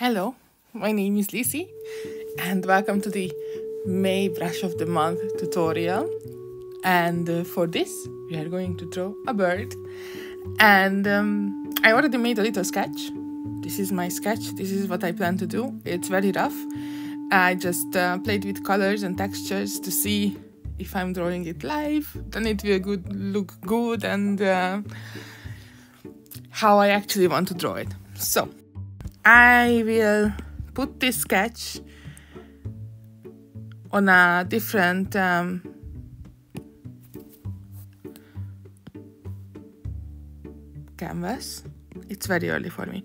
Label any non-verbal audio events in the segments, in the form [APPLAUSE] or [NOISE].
Hello, my name is Lysi, and welcome to the May Brush of the Month tutorial. And uh, for this, we are going to draw a bird. And um, I already made a little sketch. This is my sketch, this is what I plan to do. It's very rough. I just uh, played with colors and textures to see if I'm drawing it live, then it will good, look good and uh, how I actually want to draw it. So, I will put this sketch on a different um, canvas. It's very early for me.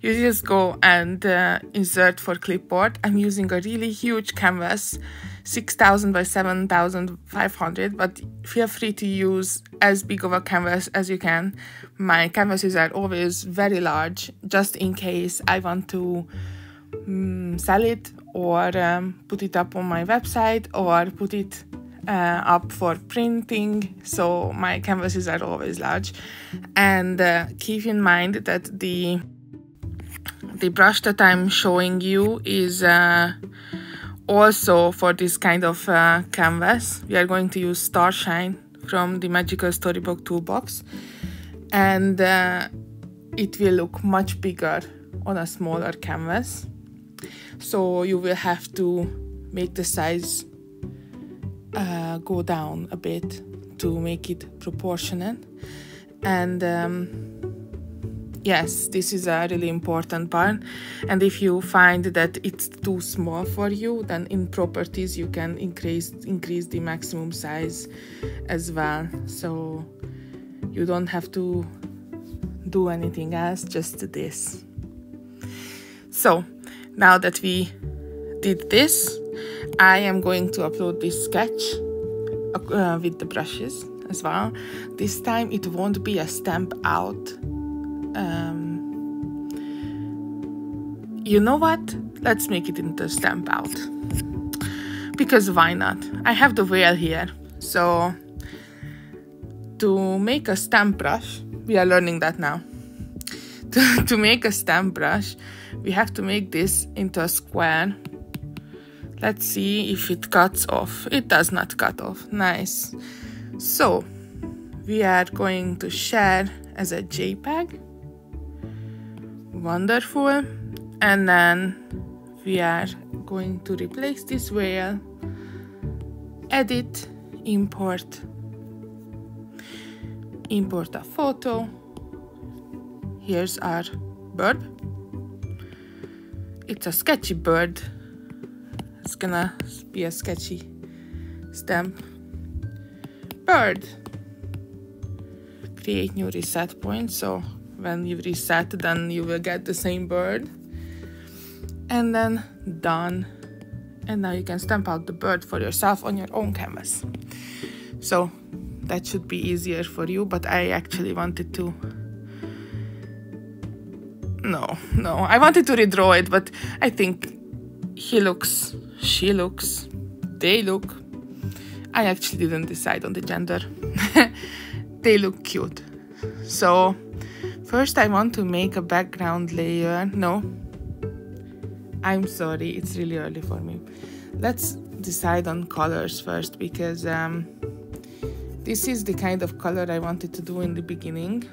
You just go and uh, insert for clipboard. I'm using a really huge canvas, 6000 by 7500, but feel free to use as big of a canvas as you can. My canvases are always very large, just in case I want to um, sell it or um, put it up on my website or put it uh, up for printing so my canvases are always large and uh, keep in mind that the the brush that I'm showing you is uh, also for this kind of uh, canvas we are going to use Starshine from the Magical Storybook Toolbox. And uh, it will look much bigger on a smaller canvas. So you will have to make the size uh, go down a bit to make it proportionate and um, yes this is a really important part and if you find that it's too small for you then in properties you can increase increase the maximum size as well so you don't have to do anything else just this so now that we did this I am going to upload this sketch uh, with the brushes as well. This time it won't be a stamp out. Um, you know what? Let's make it into a stamp out. Because why not? I have the whale here. So to make a stamp brush, we are learning that now. [LAUGHS] to, to make a stamp brush, we have to make this into a square Let's see if it cuts off. It does not cut off. Nice. So, we are going to share as a JPEG. Wonderful. And then we are going to replace this whale, edit, import, import a photo. Here's our bird. It's a sketchy bird it's gonna be a sketchy stamp. Bird. Create new reset point. So when you reset, then you will get the same bird. And then done. And now you can stamp out the bird for yourself on your own canvas. So that should be easier for you, but I actually wanted to no, no. I wanted to redraw it, but I think he looks she looks, they look. I actually didn't decide on the gender. [LAUGHS] they look cute. So, first I want to make a background layer. No, I'm sorry, it's really early for me. Let's decide on colors first because um, this is the kind of color I wanted to do in the beginning.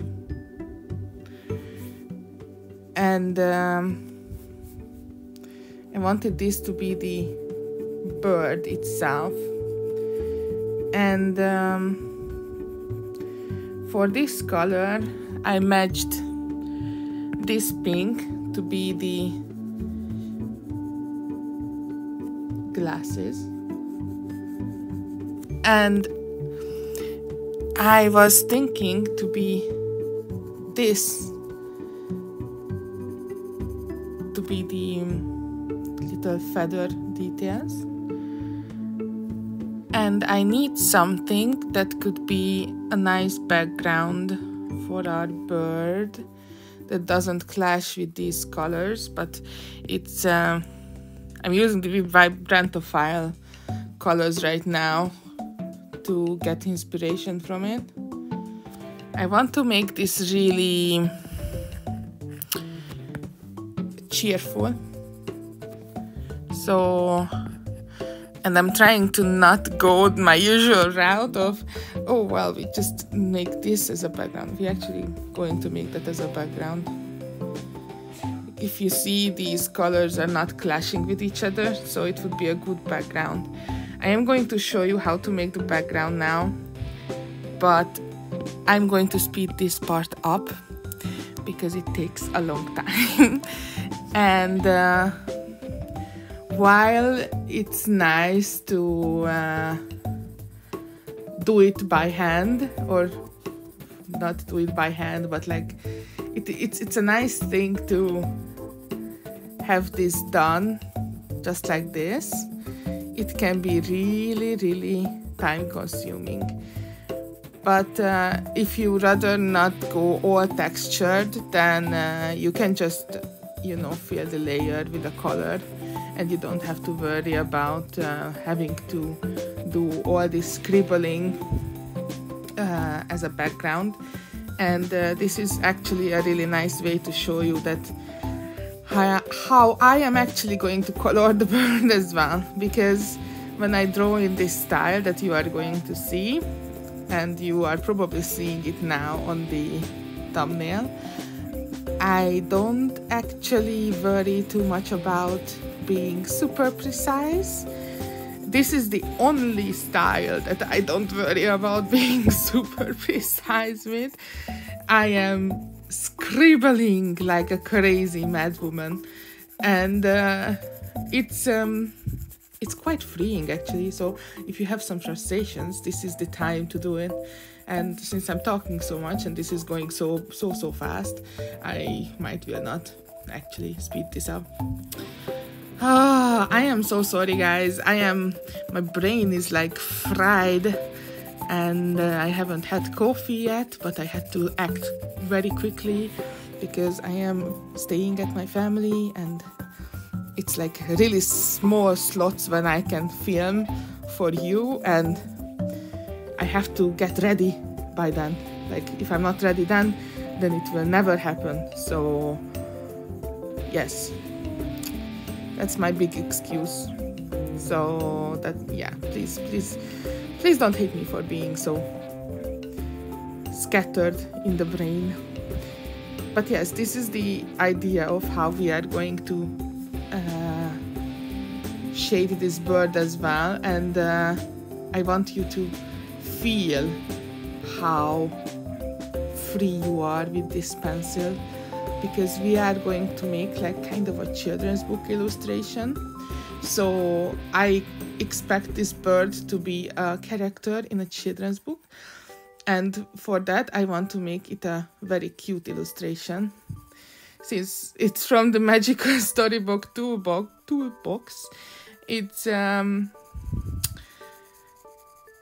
And um, I wanted this to be the bird itself. And um, for this color, I matched this pink to be the glasses. And I was thinking to be this to be the um, little feather details. And I need something that could be a nice background for our bird that doesn't clash with these colors, but it's uh, I'm using the Vibrantophile colors right now to get inspiration from it. I want to make this really cheerful. So, and I'm trying to not go my usual route of, oh, well, we just make this as a background. We're actually going to make that as a background. If you see these colors are not clashing with each other, so it would be a good background. I am going to show you how to make the background now, but I'm going to speed this part up because it takes a long [LAUGHS] time. and uh, while it's nice to uh, do it by hand or not do it by hand, but like it, it's it's a nice thing to have this done just like this. It can be really, really time consuming but uh, if you rather not go all textured then uh, you can just you know fill the layer with a color and you don't have to worry about uh, having to do all this scribbling uh, as a background and uh, this is actually a really nice way to show you that how I am actually going to color the bird as well because when I draw in this style that you are going to see and you are probably seeing it now on the thumbnail. I don't actually worry too much about being super precise. This is the only style that I don't worry about [LAUGHS] being super precise with. I am scribbling like a crazy mad woman, and uh, it's um, it's quite freeing actually. So if you have some frustrations, this is the time to do it. And since I'm talking so much and this is going so so so fast, I might well not actually speed this up. Ah, I am so sorry, guys. I am my brain is like fried, and uh, I haven't had coffee yet, but I had to act very quickly because I am staying at my family and it's like really small slots when I can film for you and I have to get ready by then. Like if I'm not ready then, then it will never happen. So yes, that's my big excuse. So that yeah, please, please, please don't hate me for being so scattered in the brain. But yes, this is the idea of how we are going to uh, shade this bird as well and uh, I want you to feel how free you are with this pencil because we are going to make like kind of a children's book illustration. So I expect this bird to be a character in a children's book. And for that I want to make it a very cute illustration. Since it's from the magical [LAUGHS] storybook toolbox toolbox it's um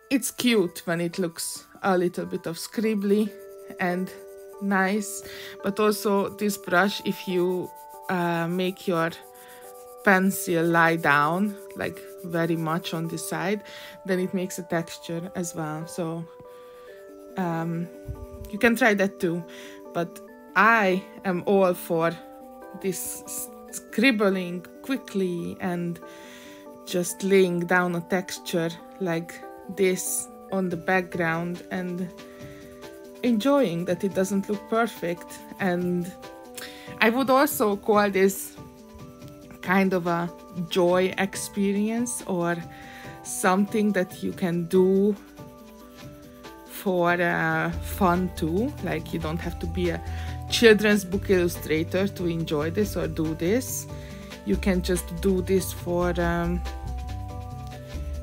it's cute when it looks a little bit of scribbly and nice but also this brush if you uh, make your pencil lie down like very much on the side then it makes a texture as well. So um, you can try that too. But I am all for this scribbling quickly and just laying down a texture like this on the background and enjoying that it doesn't look perfect and I would also call this kind of a joy experience or something that you can do for uh, fun too like you don't have to be a children's book illustrator to enjoy this or do this. You can just do this for um,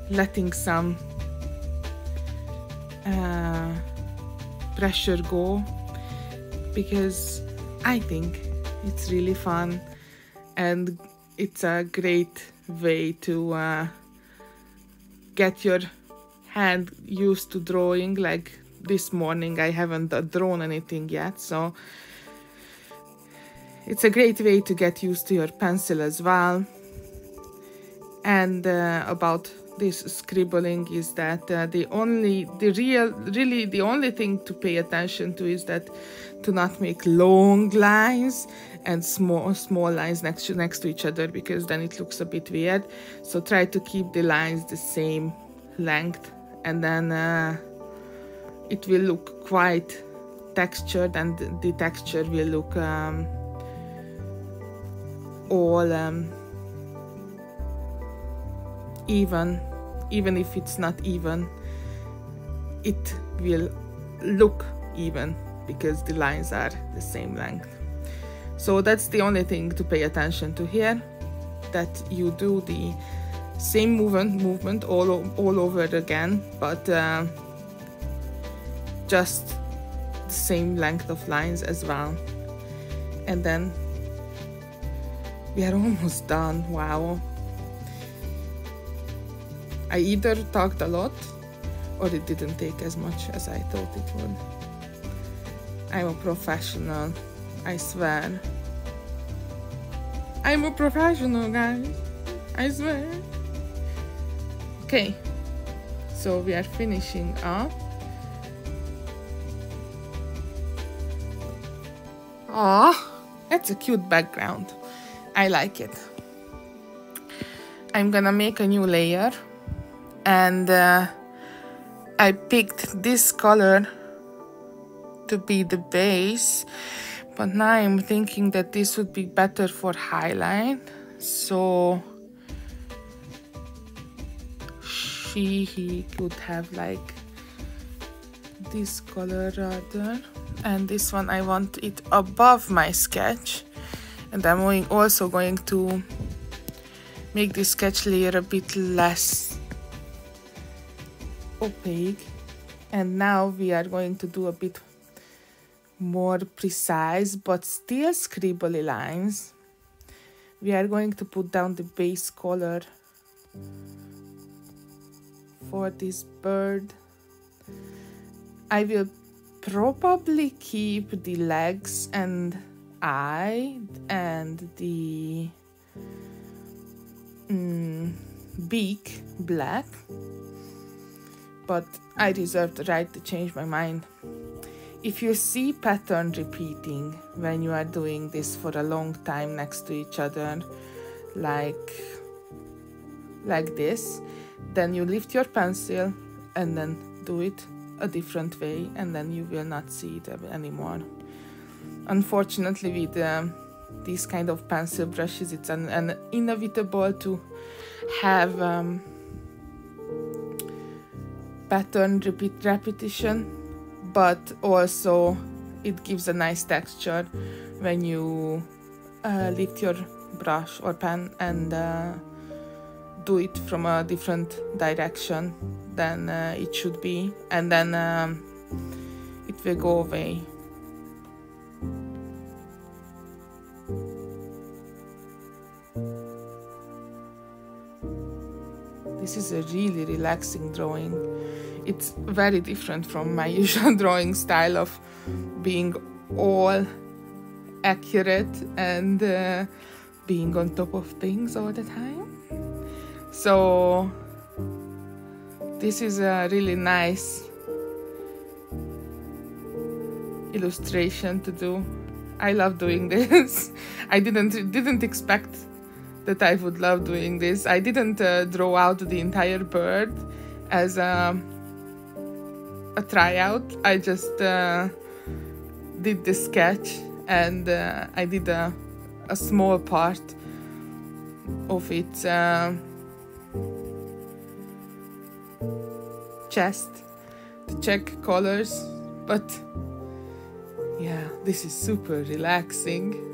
letting some uh, pressure go because I think it's really fun and it's a great way to uh, get your hand used to drawing like this morning I haven't drawn anything yet so it's a great way to get used to your pencil as well. And uh, about this scribbling is that uh, the only the real really the only thing to pay attention to is that to not make long lines and small small lines next to next to each other because then it looks a bit weird. So try to keep the lines the same length and then uh, it will look quite textured and the texture will look um, all um, even even if it's not even it will look even because the lines are the same length. So that's the only thing to pay attention to here that you do the same movement movement all, all over again but uh, just the same length of lines as well. And then we are [LAUGHS] almost done. Wow I either talked a lot or it didn't take as much as I thought it would. I'm a professional, I swear. I'm a professional, guys. I swear. Okay, so we are finishing up. Ah, that's a cute background. I like it. I'm gonna make a new layer and uh, I picked this color to be the base but now I'm thinking that this would be better for highlight. So she he could have like this color rather. And this one I want it above my sketch. And I'm also going to make this sketch layer a bit less opaque. And now we are going to do a bit more precise but still scribbly lines. We are going to put down the base color for this bird. I will probably keep the legs and eye and the mm, beak black but I deserve the right to change my mind. If you see pattern repeating when you are doing this for a long time next to each other, like like this, then you lift your pencil and then do it a different way and then you will not see it anymore. Unfortunately with um, these kind of pencil brushes it's an, an inevitable to have um, pattern repeat repetition but also it gives a nice texture when you uh, lift your brush or pen and uh, do it from a different direction than uh, it should be. And then um, it will go away this is a really relaxing drawing it's very different from my [LAUGHS] usual drawing style of being all accurate and uh, being on top of things all the time. So, this is a really nice illustration to do. I love doing [LAUGHS] this. I didn't didn't expect that I would love doing this. I didn't uh, draw out the entire bird as a a tryout. I just uh, did the sketch and uh, I did a, a small part of its uh, chest to check colors. But yeah, this is super relaxing.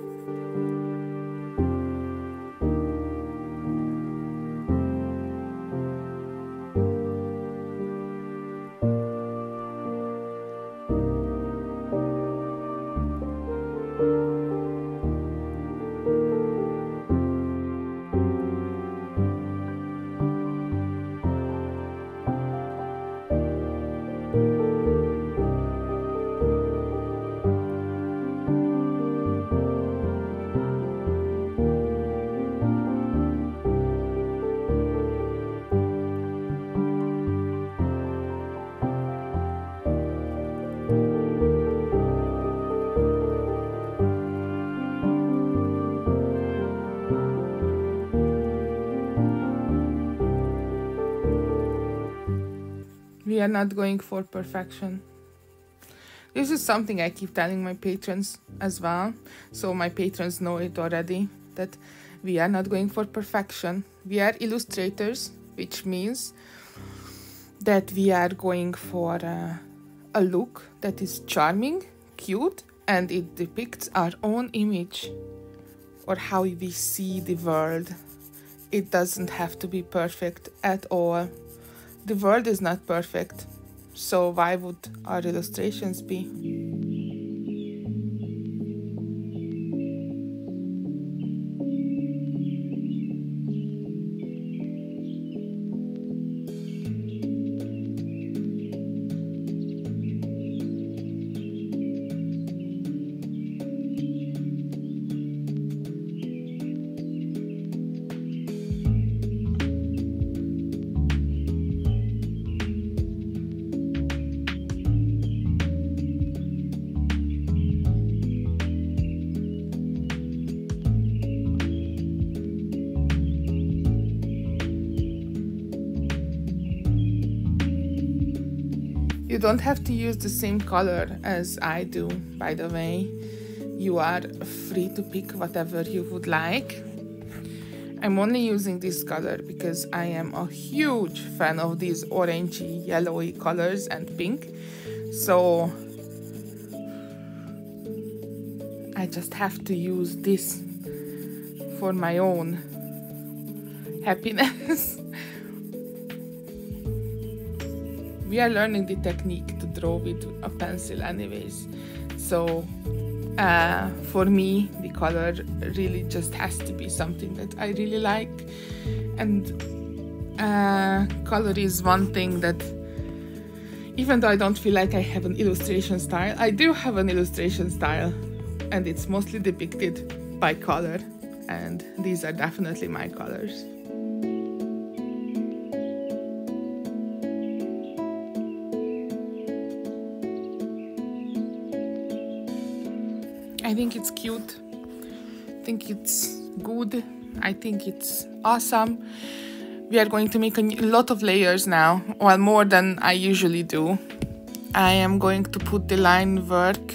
We are not going for perfection. This is something I keep telling my patrons as well, so my patrons know it already that we are not going for perfection. We are illustrators, which means that we are going for uh, a look that is charming, cute, and it depicts our own image or how we see the world. It doesn't have to be perfect at all. The world is not perfect, so why would our illustrations be? Don't have to use the same color as I do, by the way. You are free to pick whatever you would like. I'm only using this color because I am a huge fan of these orangey, yellowy colors and pink. So I just have to use this for my own happiness. [LAUGHS] we are learning the technique to draw with a pencil anyways. So uh, for me the color really just has to be something that i really like. And uh, color is one thing that even though i don't feel like i have an illustration style i do have an illustration style. And it's mostly depicted by color. And these are definitely my colors I think it's cute. I think it's good. I think it's awesome. We are going to make a lot of layers now, well, more than I usually do. I am going to put the line work.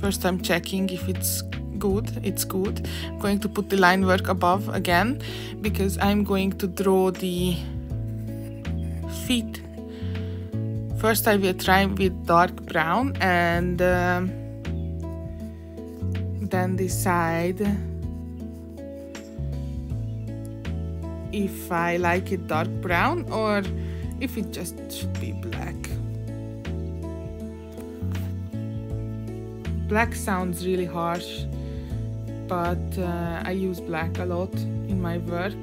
First, I'm checking if it's good. It's good. I'm going to put the line work above again because I'm going to draw the feet. First, I will try with dark brown and. Um, then decide if I like it dark brown or if it just should be black. Black sounds really harsh, but uh, I use black a lot in my work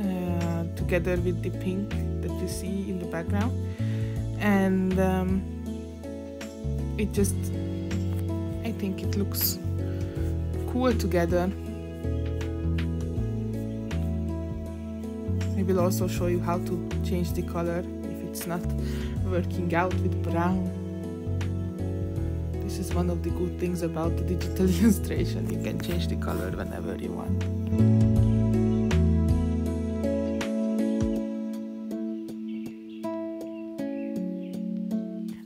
uh, together with the pink that you see in the background, and um, it just I think it looks cool together. I will also show you how to change the color if it's not working out with brown. This is one of the good things about the digital [LAUGHS] illustration. You can change the color whenever you want.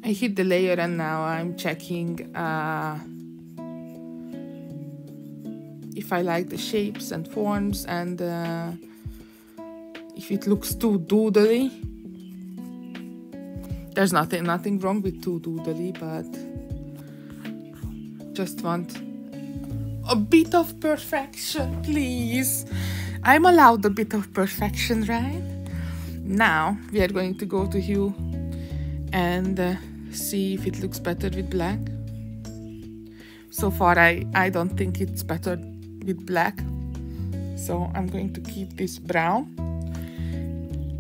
I hit the layer and now I'm checking uh, if I like the shapes and forms and uh, if it looks too doodly. There's nothing nothing wrong with too doodly, but just want a bit of perfection, please. I'm allowed a bit of perfection, right? Now we are going to go to hue and uh, see if it looks better with black. So far, I, I don't think it's better with black. So I'm going to keep this brown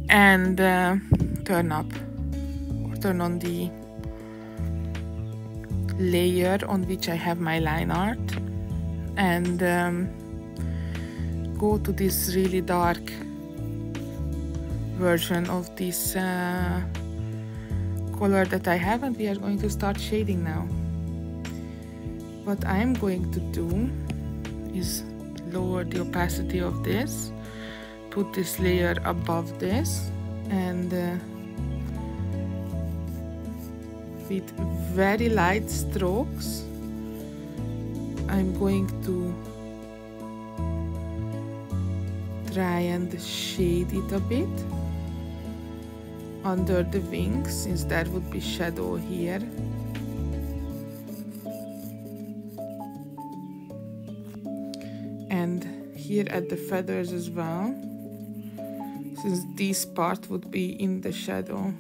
and uh, turn up or turn on the layer on which I have my line art and um, go to this really dark version of this uh, color that I have and we are going to start shading now. What I'm going to do is lower the opacity of this put this layer above this and uh, with very light strokes I'm going to try and shade it a bit under the wings since there would be shadow here here at the feathers as well since this part would be in the shadow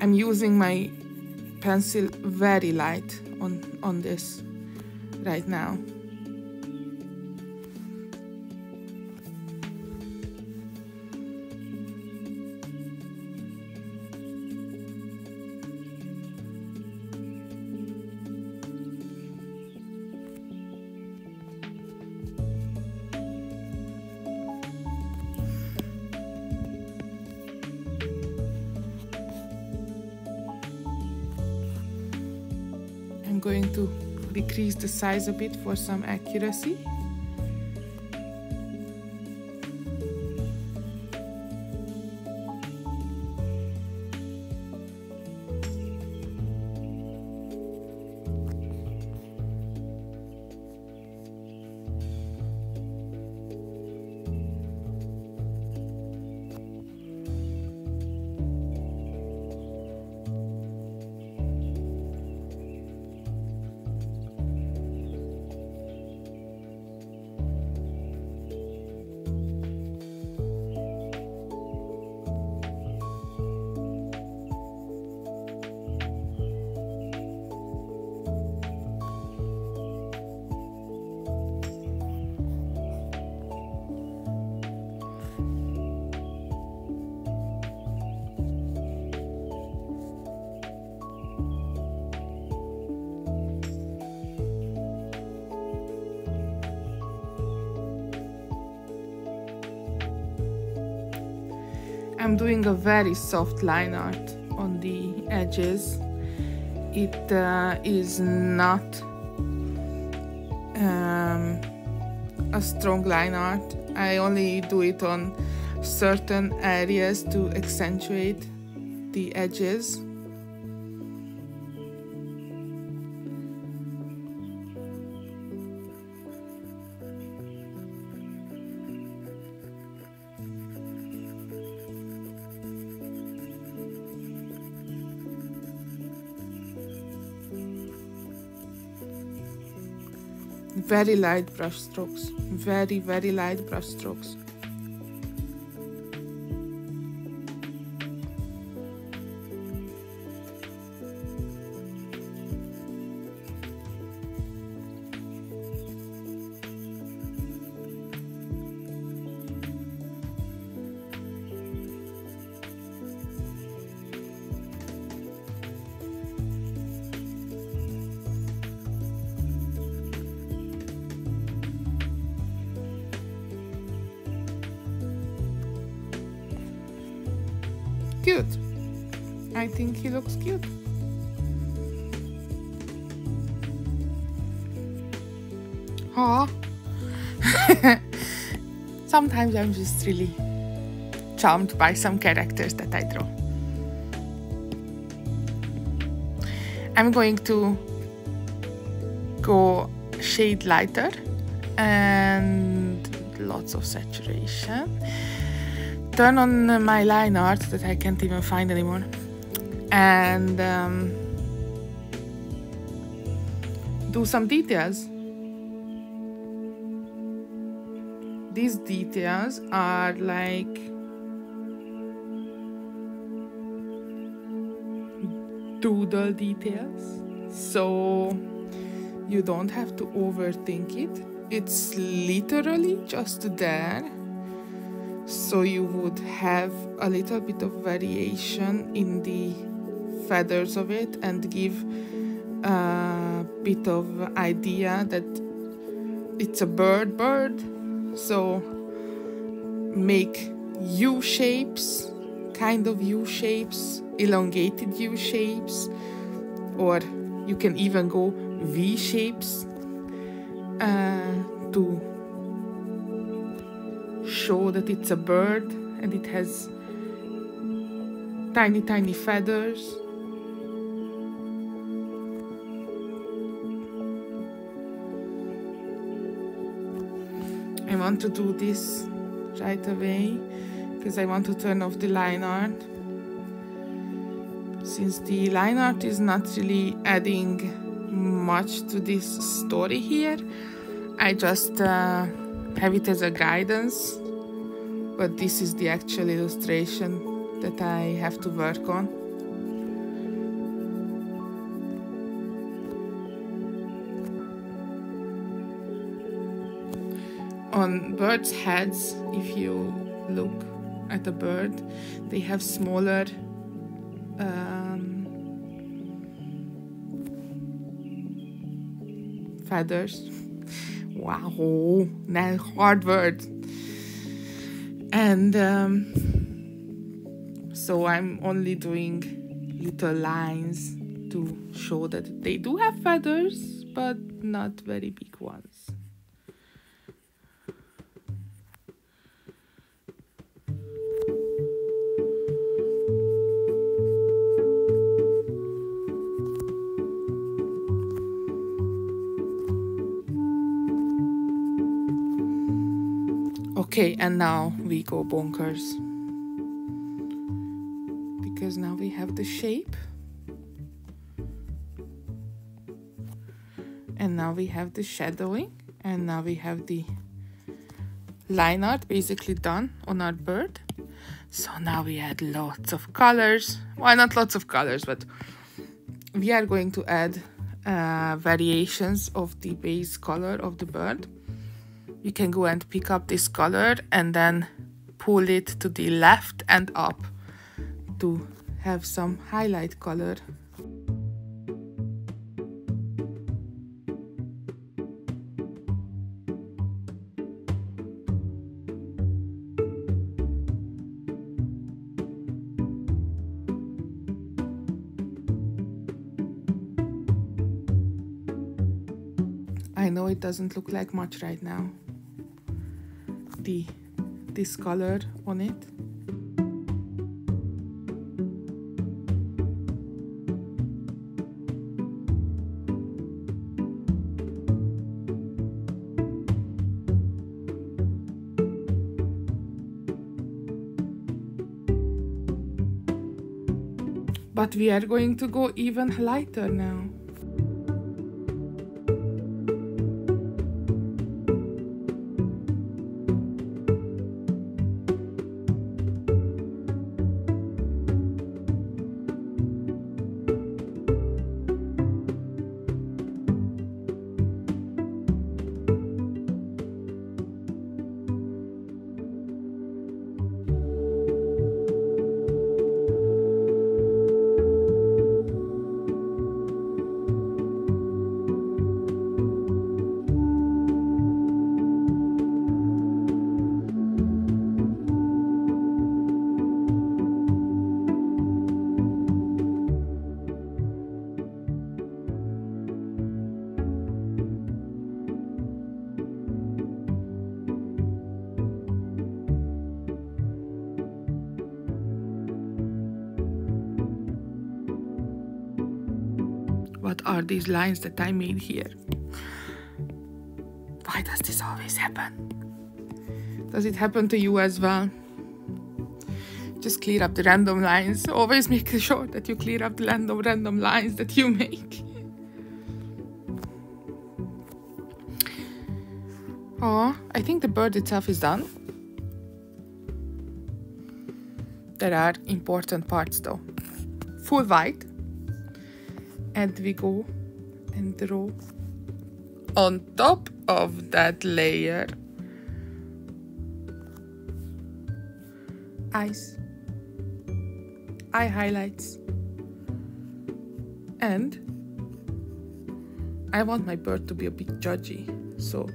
I'm using my pencil very light on, on this right now. Going to decrease the size a bit for some accuracy. I'm doing a very soft line art on the edges. It uh, is not um, a strong line art. I only do it on certain areas to accentuate the edges. Very light brush strokes. Very very light brush strokes [LAUGHS] Sometimes I'm just really charmed by some characters that I draw. I'm going to go shade lighter and lots of saturation turn on my line art that I can't even find anymore and um, do some details. These details are like doodle details. So you don't have to overthink it. It's literally just there. So you would have a little bit of variation in the feathers of it and give a bit of idea that it's a bird bird so make u shapes kind of u shapes elongated U shapes, or you can even go V shapes uh, to show that it's a bird and it has tiny, tiny feathers. Want to do this right away because I want to turn off the line art. Since the line art is not really adding much to this story here I just uh, have it as a guidance but this is the actual illustration that I have to work on on birds' heads, if you look at a bird, they have smaller um, feathers. Wow, now hard word. And um, so I'm only doing little lines to show that they do have feathers, but not very big ones. Okay, and now we go bonkers. Because now we have the shape. And now we have the shadowing. And now we have the line art basically done on our bird. So now we add lots of colors. Well, not lots of colors, but we are going to add uh, variations of the base color of the bird you can go and pick up this color and then pull it to the left and up to have some highlight color. I know it doesn't look like much right now the this color on it. But we are going to go even lighter now these lines that I made here? Why does this always happen? Does it happen to you as well? Just clear up the random lines. Always make sure that you clear up the random random lines that you make. Oh, I think the bird itself is done. There are important parts though. Full white and we go and draw on top of that layer. Eyes. Eye highlights. And I want my bird to be a bit judgy so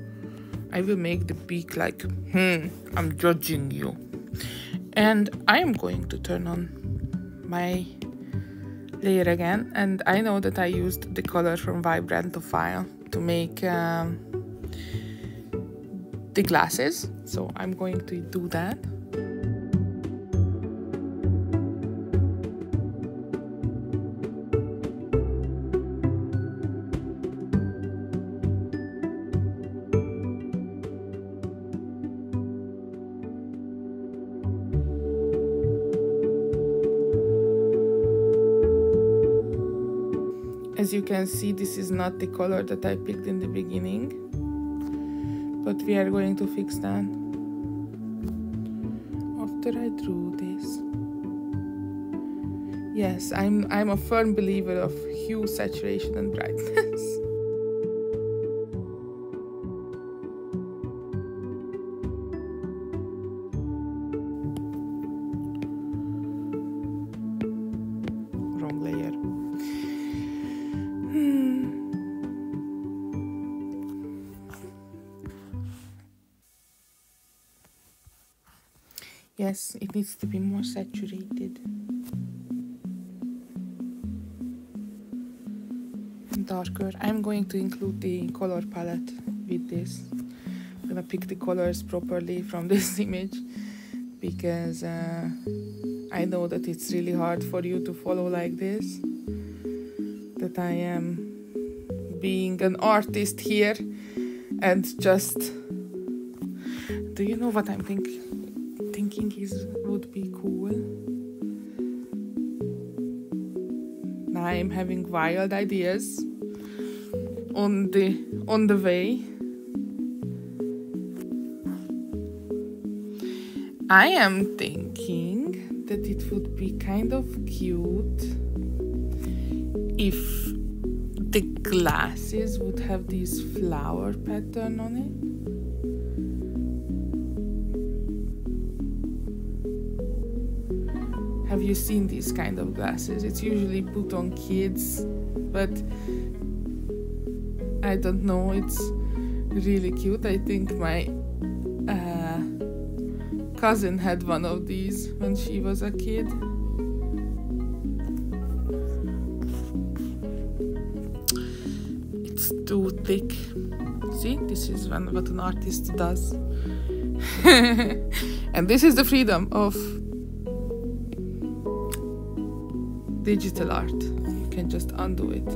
I will make the beak like hmm I'm judging you. And I am going to turn on my layer again and I know that I used the color from Vibrant to File to make um, the glasses so I'm going to do that As you can see, this is not the color that I picked in the beginning, but we are going to fix that after I drew this. Yes, I'm, I'm a firm believer of hue, saturation and brightness. [LAUGHS] It needs to be more saturated. Darker. I'm going to include the color palette with this. I'm gonna pick the colors properly from [LAUGHS] this image because uh, I know that it's really hard for you to follow like this. That I am being an artist here and just do you know what I'm thinking? Thinking is would be cool. Now I'm having wild ideas on the on the way. I am thinking that it would be kind of cute if the glasses would have this flower pattern on it. Have you seen these kind of glasses? It's usually put on kids, but I don't know. It's really cute. I think my uh, cousin had one of these when she was a kid. It's too thick. See, this is one, what an artist does. [LAUGHS] and this is the freedom of digital art. You can just undo it.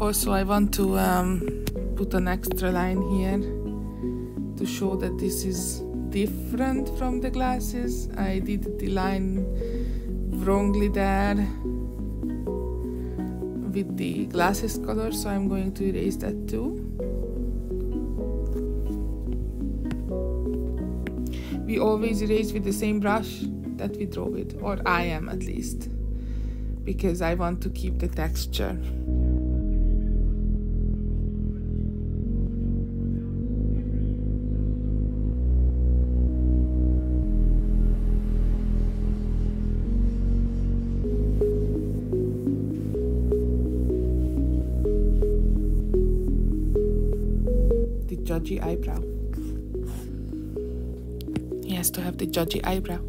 Also, I want to um, put an extra line here to show that this is different from the glasses. I did the line wrongly there with the glasses color, so I'm going to erase that too. We always erase with the same brush that we draw with, or I am at least because I want to keep the texture. The judgy eyebrow. He has to have the judgy eyebrow.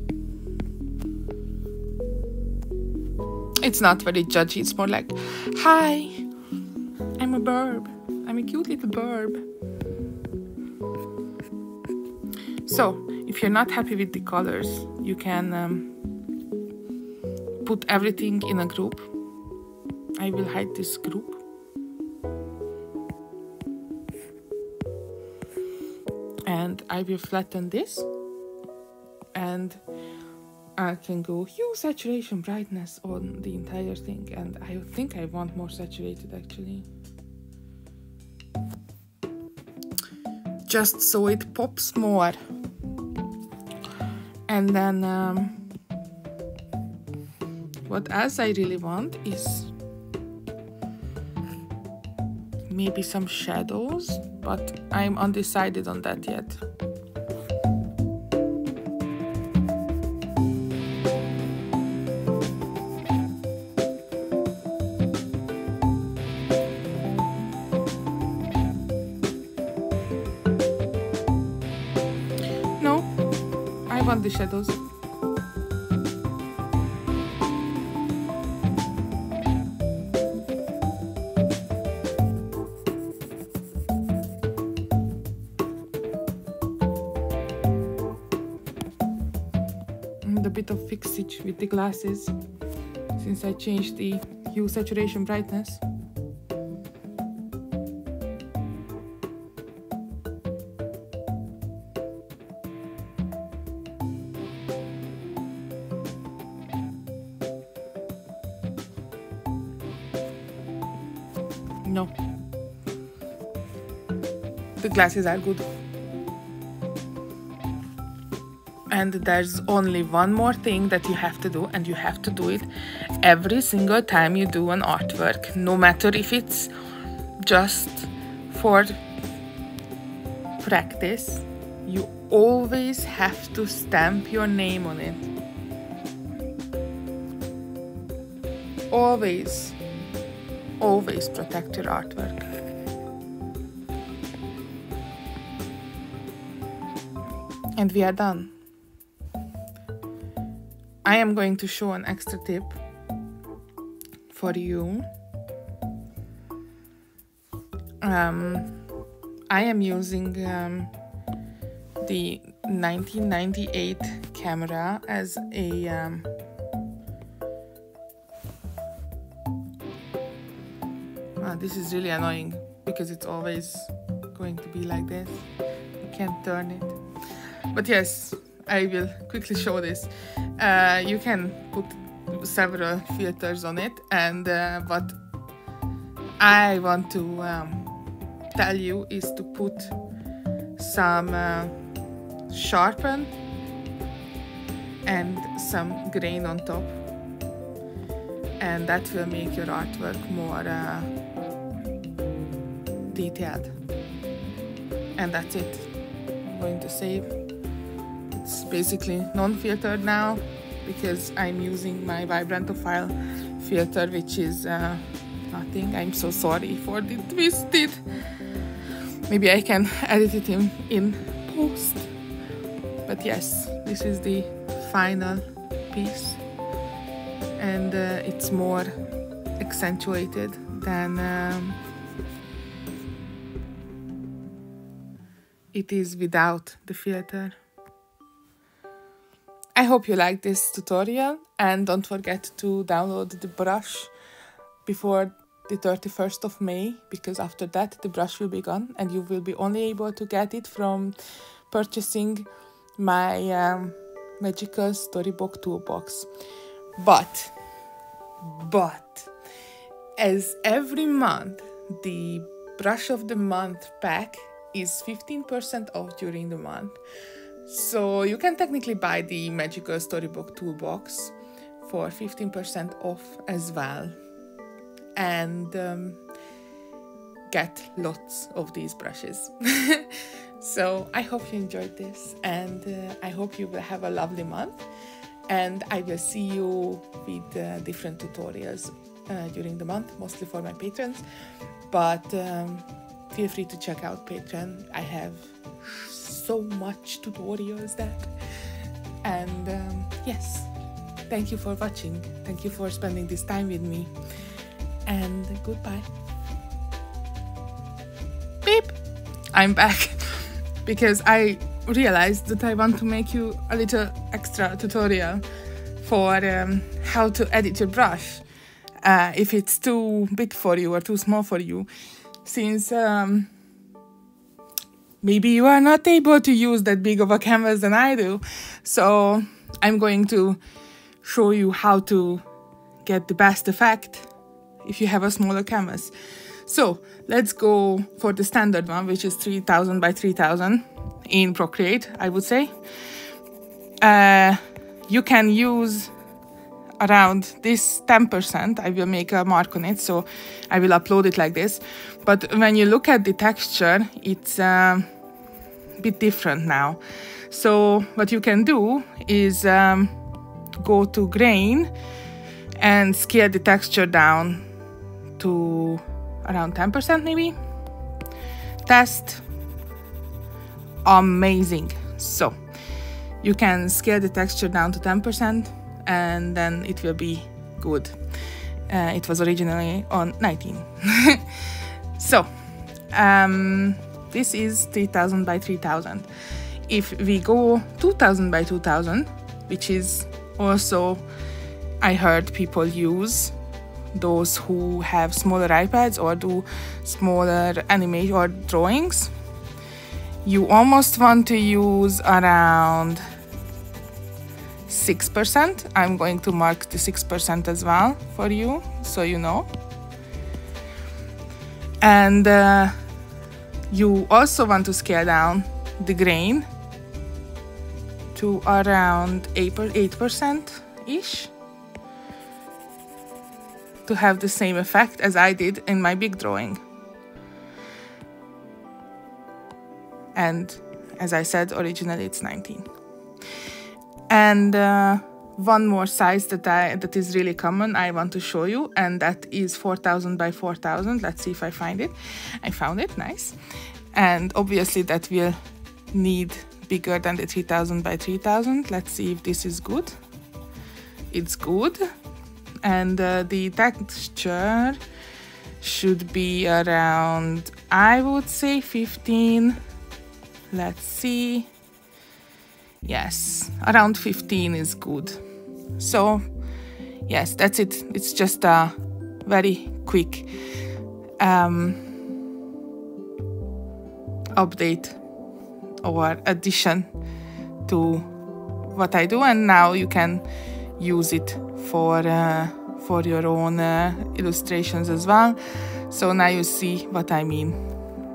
It's not very judgy, it's more like, hi, I'm a burb. I'm a cute little burb. So, if you're not happy with the colors, you can um, put everything in a group. I will hide this group. And I will flatten this I can go hue, saturation, brightness on the entire thing and I think I want more saturated actually. Just so it pops more. And then um, what else I really want is maybe some shadows, but I'm undecided on that yet. shadows. And a bit of fixage with the glasses since I changed the hue saturation brightness. Glasses are good. And there's only one more thing that you have to do, and you have to do it every single time you do an artwork, no matter if it's just for practice. You always have to stamp your name on it. Always always protect your artwork. And we are done. I am going to show an extra tip for you. Um, I am using um, the 1998 camera as a um, this is really annoying because it's always going to be like this. You can't turn it. But yes, I will quickly show this. Uh, you can put several filters on it and uh, what I want to um, tell you is to put some uh, sharpen and some grain on top. And that will make your artwork more uh, detailed. And that's it. I'm going to save it's basically non-filtered now because I'm using my Vibrantophile filter which is uh, nothing. I'm so sorry for the twisted. Maybe I can edit it in, in post. But yes this is the final piece. And uh, it's more accentuated than um, it is without the filter. Hope you like this tutorial and don't forget to download the brush before the 31st of May because after that the brush will be gone and you will be only able to get it from purchasing my um, magical storybook toolbox. But, but, as every month the brush of the month pack is 15% off during the month. So you can technically buy the Magical Storybook Toolbox for 15% off as well. And um, get lots of these brushes. [LAUGHS] so I hope you enjoyed this and uh, I hope you will have a lovely month. And I will see you with uh, different tutorials uh, during the month, mostly for my patrons. But um, feel free to check out Patreon. I have so much tutorials that And um, yes, thank you for watching. Thank you for spending this time with me. And goodbye. Beep! I'm back [LAUGHS] because I realized that I want to make you a little extra tutorial for um, how to edit your brush. Uh, if it's too big for you or too small for you, since um, maybe you are not able to use that big of a canvas than I do. So I'm going to show you how to get the best effect if you have a smaller canvas. So let's go for the standard one, which is 3000 by 3000 in Procreate, I would say. Uh, you can use around this 10%, I will make a mark on it, so I will upload it like this. But when you look at the texture, it's uh, a bit different now. So what you can do is um, go to grain and scale the texture down to around 10% maybe. Test. Amazing. So you can scale the texture down to 10% and then it will be good. Uh, it was originally on 19. [LAUGHS] so, um, this is 3000 by 3000. If we go 2000 by 2000, which is also I heard people use those who have smaller iPads or do smaller animation or drawings. You almost want to use around 6%. I'm going to mark the 6% as well for you so you know. And uh, you also want to scale down the grain to around 8% ish to have the same effect as I did in my big drawing. And as I said, originally it's 19. And uh, one more size that I that is really common I want to show you, and that is 4000 by 4000. Let's see if I find it. I found it, nice. And obviously that will need bigger than the 3000 by 3000. Let's see if this is good. It's good. And uh, the texture should be around, I would say 15. Let's see yes around 15 is good. So yes that's it. It's just a very quick um, update or addition to what I do and now you can use it for uh, for your own uh, illustrations as well. So now you see what I mean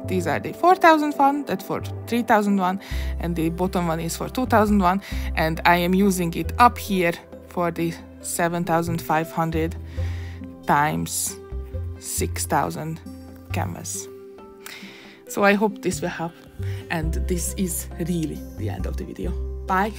these are the 4000 one, that for 3001, and the bottom one is for 2001, and I am using it up here for the 7500 times 6000 canvas. So I hope this will help, and this is really the end of the video. Bye!